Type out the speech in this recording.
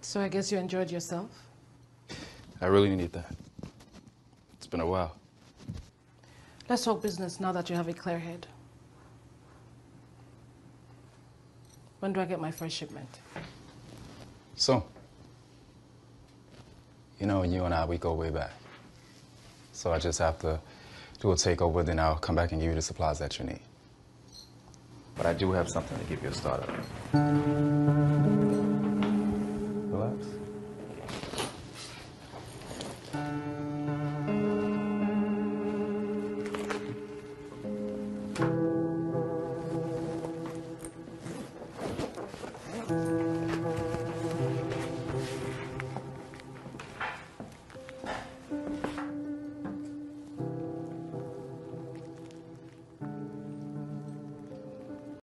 So I guess you enjoyed yourself? I really need that. It's been a while. Let's talk business now that you have a clear head. When do I get my first shipment? So, you know, you and I, we go way back. So I just have to do a takeover, then I'll come back and give you the supplies that you need. But I do have something to give you a start lives.